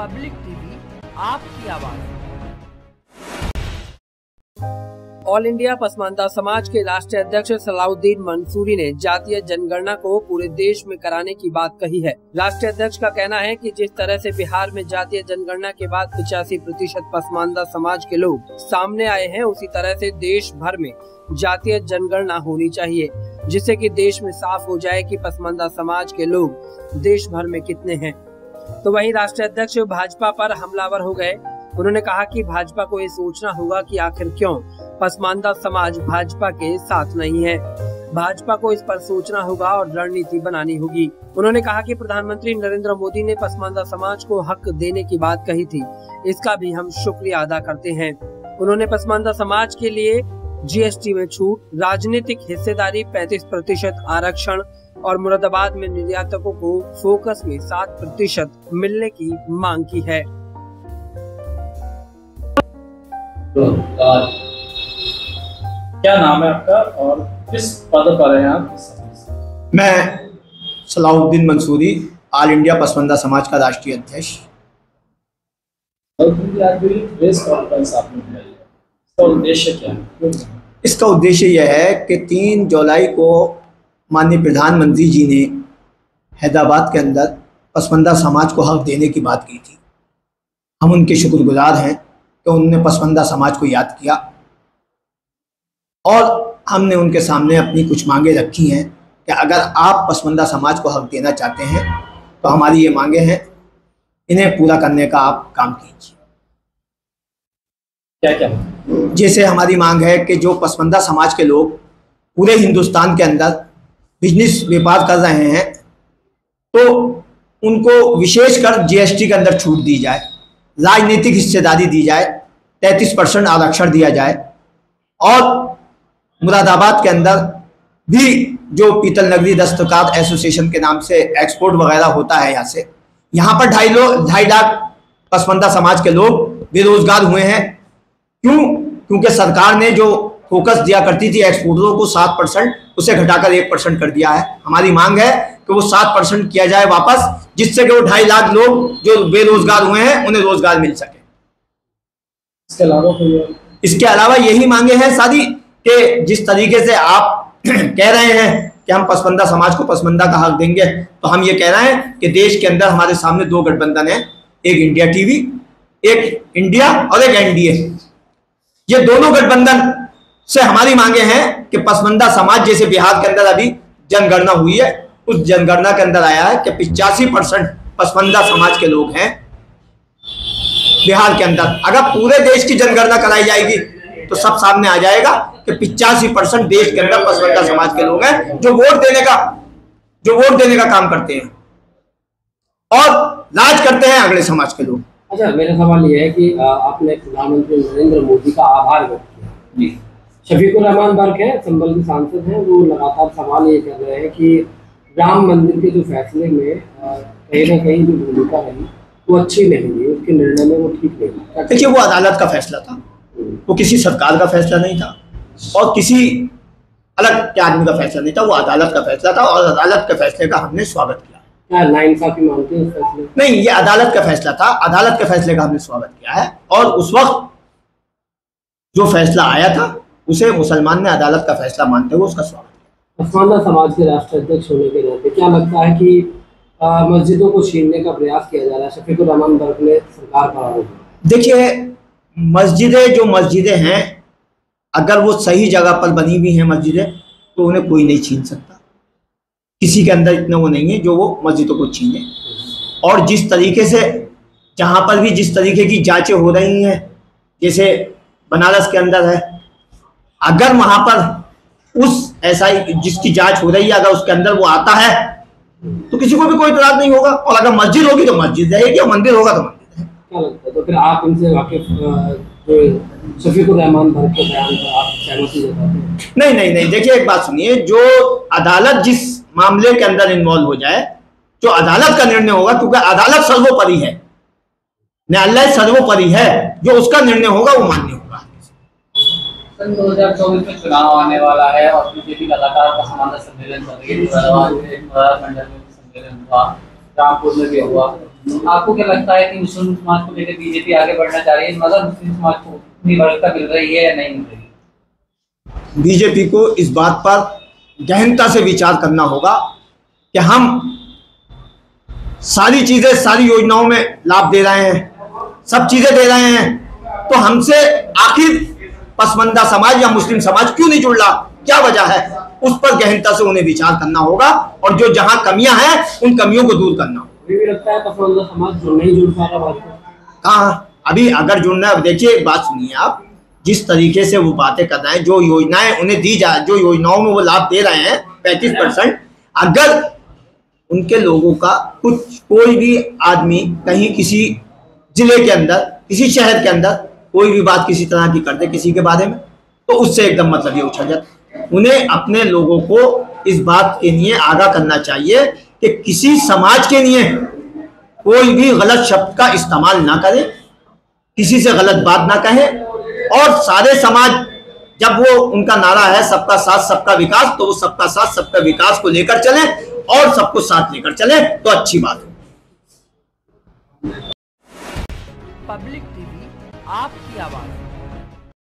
Public TV, आपकी आवाज़। All India Pasmanda समाज के राष्ट्रीय अध्यक्ष सलाउद्दीन मंसूरी ने जातीय जनगणना को पूरे देश में कराने की बात कही है। राष्ट्रीय अध्यक्ष का कहना है कि जिस तरह से बिहार में जातीय जनगणना के बाद पिचासी प्रतिशत पसमानदा समाज के लोग सामने आए हैं, उसी तरह से देश भर में जातीय जनगणना होनी चाहिए, जिससे कि देश में साफ़ हो जाए कि पसमानदा समाज के लोग देश भर में कितने हैं। तो वहीं राष्ट्रीय अध्यक्ष भाजपा पर हमलावर हो गए। उन्होंने कहा कि भाजपा को ये सोचना होगा कि आखिर क्यों पसमानदा समाज भाजपा के साथ नहीं है। भाजपा को इस पर सोचना होगा और रणनीति बनानी होगी। उन्होंने कहा कि प्रधानमंत्री नरेंद्र मोदी ने पसमानदा समाज को हक देने की बात कही थी। इसका भी हम शुक्रिया अदा करते हैं। उन्होंने पसमानदा समाज के लिए जीएसटी में छूट, राजनीतिक हिस्सेदारी 35 प्रतिशत आरक्षण और मुरादाबाद में निर्यातकों को फोकस में सात प्रतिशत मिलने की मांग की है। तो आ, क्या नाम है आपका और किस पद पर हैं आप? मैं सलाहुद्दीन मंसूरी ऑल इंडिया पसमंदा समाज का राष्ट्रीय अध्यक्ष? इसका उद्देश्य यह है कि तीन जुलाई को माननीय प्रधानमंत्री जी ने हैदराबाद के अंदर पसमंदा समाज को हक देने की बात की थी। हम उनके शुक्रगुजार हैं कि उन्होंने पसमंदा समाज को याद किया और हमने उनके सामने अपनी कुछ मांगे रखी हैं कि अगर आप पसमंदा समाज को हक देना चाहते हैं तो हमारी ये मांगे हैं इन्हें पूरा करने का आप काम कीजिए। क्या क्या जैसे हमारी मांग है कि जो पसमंदा समाज के लोग पूरे हिंदुस्तान के अंदर बिज़नेस व्यापार कर रहे हैं तो उनको विशेषकर जीएसटी के अंदर छूट दी जाए, राजनीतिक हिस्सेदारी दी जाए, तैंतीस परसेंट आरक्षण दिया जाए, और मुरादाबाद के अंदर भी जो पीतल नगरी दस्तकार एसोसिएशन के नाम से एक्सपोर्ट वगैरह होता है यहाँ से, यहाँ पर ढाई लोग ढाई लाख पसमंदा समाज के लोग बेरोजगार हुए हैं। क्यों? क्योंकि सरकार ने जो फोकस दिया करती थी एक्सपोर्टरों को सात परसेंट उसे घटाकर एक परसेंट कर दिया है। हमारी मांग है कि वो सात परसेंट किया जाए वापस जिससे कि वो ढाई लाख लोग जो बेरोजगार हुए हैं उन्हें रोज़गार मिल सके। इसके अलावा इसके अलावा यही मांगे हैं शादी कि जिस तरीके से आप कह रहे हैं कि हम पसमंदा समाज को पसमंदा का हक देंगे तो हम ये कह रहे हैं कि देश के अंदर हमारे सामने दो गठबंधन है एक इंडिया टीवी एक इंडिया और एक एनडीए। ये दोनों गठबंधन से हमारी मांगे हैं कि पसमंदा समाज जैसे बिहार के अंदर अभी जनगणना हुई है उस जनगणना के अंदर आया है कि पिचासी परसेंट पसमंदा समाज के लोग हैं बिहार के अंदर। अगर पूरे देश की जनगणना कराई जाएगी तो सब सामने आ जाएगा कि पिचासी परसेंट देश के अंदर पसमंदा समाज के लोग हैं जो वोट देने का जो वोट देने का काम करते हैं। और राज करते हैं अगले समाज के लोग। अच्छा मेरा सवाल यह है कि आपने प्रधानमंत्री नरेंद्र मोदी का आभार व्यक्त किया। शफीकुर रहमान बर्क है संबल के सांसद हैं वो लगातार सवाल ये कर रहे हैं कि राम मंदिर के जो फैसले में कहीं ना कहीं जो भूमिका रही वो अच्छी नहीं रही उसके निर्णय में वो ठीक नहीं देखिए वो अदालत का फैसला था। वो किसी सरकार का फैसला नहीं था। और किसी अलग के आदमी का फैसला नहीं था वो अदालत का फैसला था और अदालत के फैसले का हमने स्वागत किया? नहीं ये अदालत का फैसला था अदालत के फैसले का हमने स्वागत किया है। और उस वक्त जो फैसला आया था उसे मुसलमान ने अदालत का फैसला मानते हुए उसका स्वागत किया। पसमानदा समाज के राष्ट्रीय अध्यक्ष होने के नाते क्या लगता है कि मस्जिदों को छीनने का प्रयास किया जा रहा है? शफीकुर रहमान बर्क ने सरकार पर आरोप देखिए मस्जिदें जो मस्जिदें हैं अगर वो सही जगह पर बनी हुई हैं मस्जिदें तो उन्हें कोई नहीं छीन सकता। किसी के अंदर इतना वो नहीं है जो वो मस्जिदों को छीने। और जिस तरीके से जहाँ पर भी जिस तरीके की जांचें हो रही हैं जैसे बनारस के अंदर है अगर वहाँ पर उस ऐसा जिसकी जाँच हो रही है अगर उसके अंदर वो आता है तो किसी को भी कोई इतराज नहीं होगा। और अगर मस्जिद होगी तो मस्जिद रहेगी और मंदिर होगा तो मंदिर है। तो फिर आप इनसे वाकिफ रहमान भर के बयान आप सहमति जताते नहीं नहीं नहीं देखिए एक बात सुनिए जो अदालत जिस मामले के अंदर इन्वॉल्व हो जाए जो अदालत का निर्णय होगा क्योंकि अदालत सर्वोपरि है। न्यायालय सर्वोपरि है जो उसका निर्णय होगा वो मान्य होगा। सन 2024 में चुनाव आने वाला है और बीजेपी लगातार पसमानदा सम्मेलन है सम्मेलन रामपुर में भी हुआ आपको क्या लगता है कि मुस्लिम समाज को लेकर बीजेपी आगे बढ़ना चाह रही है मगर मुस्लिम समाज को उतनी बढ़ता मिल रही है या नहीं मिल रही बीजेपी को इस बात पर गहनता से विचार करना होगा कि हम सारी चीज़ें सारी योजनाओं में लाभ दे रहे हैं सब चीज़ें दे रहे हैं तो हमसे आखिर पसमंदा समाज या मुस्लिम समाज क्यों नहीं जुड़ रहा? क्या वजह है? उस पर गहनता से उन्हें विचार करना होगा और जो जहाँ कमियाँ हैं उन कमियों को दूर करना। है कहा? अभी अगर जुड़ना है देखिए बात सुनिए आप। जिस तरीके से वो बातें कर रहे हैं जो योजनाएँ उन्हें दी जा जो योजनाओं में वो लाभ दे रहे हैं पैंतीस परसेंट अगर उनके लोगों का कुछ कोई भी आदमी कहीं किसी ज़िले के अंदर किसी शहर के अंदर कोई भी बात किसी तरह की कर दे किसी के बारे में तो उससे एकदम मतलब ये उछल जाता उन्हें अपने लोगों को इस बात के लिए आगाह करना चाहिए कि किसी समाज के लिए कोई भी गलत शब्द का इस्तेमाल ना करे, किसी से गलत बात ना कहे, और सारे समाज, जब वो उनका नारा है, सबका साथ, सबका विकास तो वो सबका साथ, सबका विकास को लेकर चले और सबको साथ लेकर चले तो अच्छी बात है। पब्लिक आपकी आवाज़।